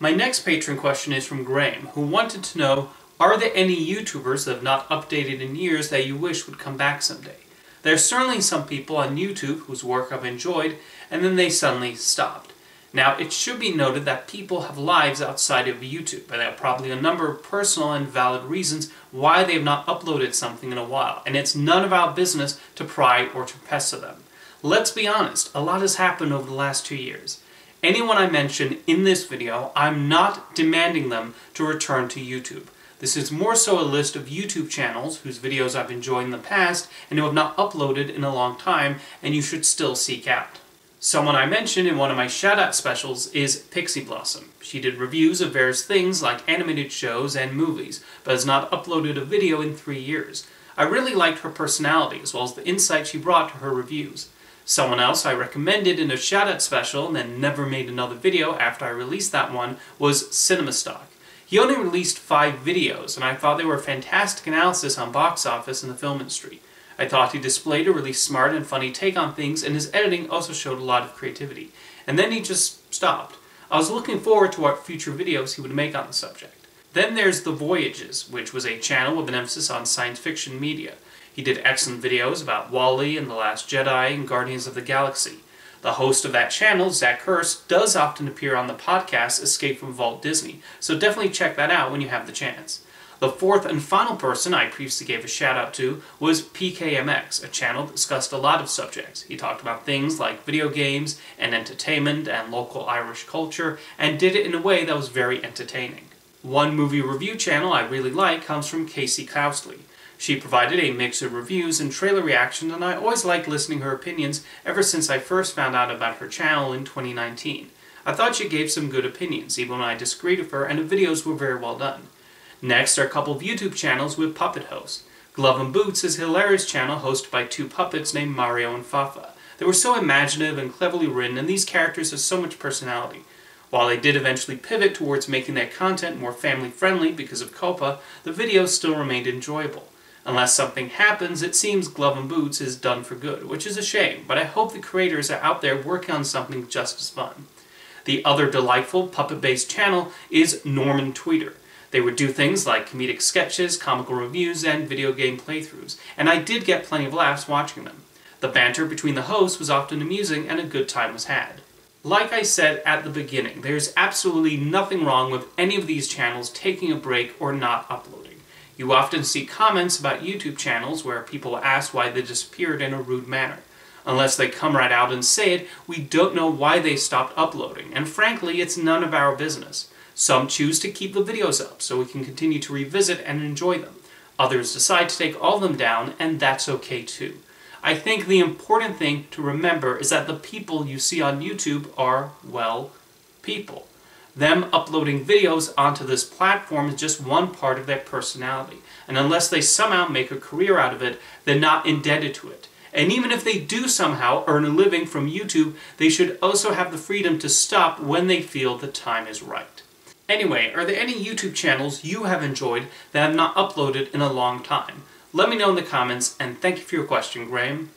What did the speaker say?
My next patron question is from Graham, who wanted to know, are there any YouTubers that have not updated in years that you wish would come back someday? There are certainly some people on YouTube whose work I've enjoyed, and then they suddenly stopped. Now, it should be noted that people have lives outside of YouTube, and there are probably a number of personal and valid reasons why they have not uploaded something in a while, and it's none of our business to pry or to pester them. Let's be honest, a lot has happened over the last two years. Anyone I mention in this video, I'm not demanding them to return to YouTube. This is more so a list of YouTube channels whose videos I've enjoyed in the past and who have not uploaded in a long time and you should still seek out. Someone I mentioned in one of my shoutout specials is Pixie Blossom. She did reviews of various things like animated shows and movies, but has not uploaded a video in three years. I really liked her personality as well as the insight she brought to her reviews. Someone else I recommended in a shoutout special and then never made another video after I released that one was CinemaStock. He only released five videos, and I thought they were fantastic analysis on box office and the film industry. I thought he displayed a really smart and funny take on things, and his editing also showed a lot of creativity. And then he just stopped. I was looking forward to what future videos he would make on the subject. Then there's The Voyages, which was a channel with an emphasis on science fiction media. He did excellent videos about WALL-E and The Last Jedi and Guardians of the Galaxy. The host of that channel, Zach Hurst, does often appear on the podcast Escape from Walt Disney, so definitely check that out when you have the chance. The fourth and final person I previously gave a shout out to was PKMX, a channel that discussed a lot of subjects. He talked about things like video games and entertainment and local Irish culture, and did it in a way that was very entertaining. One movie review channel I really like comes from Casey Causley. She provided a mix of reviews and trailer reactions, and I always liked listening to her opinions ever since I first found out about her channel in 2019. I thought she gave some good opinions, even when I disagreed with her, and the videos were very well done. Next are a couple of YouTube channels with puppet hosts. Glove and Boots is a hilarious channel hosted by two puppets named Mario and Fafa. They were so imaginative and cleverly written, and these characters have so much personality. While they did eventually pivot towards making their content more family-friendly because of COPPA, the videos still remained enjoyable. Unless something happens, it seems Glove and Boots is done for good, which is a shame, but I hope the creators are out there working on something just as fun. The other delightful puppet-based channel is Norman Tweeter. They would do things like comedic sketches, comical reviews, and video game playthroughs, and I did get plenty of laughs watching them. The banter between the hosts was often amusing, and a good time was had. Like I said at the beginning, there's absolutely nothing wrong with any of these channels taking a break or not uploading. You often see comments about YouTube channels where people ask why they disappeared in a rude manner. Unless they come right out and say it, we don't know why they stopped uploading, and frankly, it's none of our business. Some choose to keep the videos up so we can continue to revisit and enjoy them. Others decide to take all of them down, and that's okay too. I think the important thing to remember is that the people you see on YouTube are, well, people. Them uploading videos onto this platform is just one part of their personality, and unless they somehow make a career out of it, they're not indebted to it. And even if they do somehow earn a living from YouTube, they should also have the freedom to stop when they feel the time is right. Anyway, are there any YouTube channels you have enjoyed that have not uploaded in a long time? Let me know in the comments, and thank you for your question, Graham.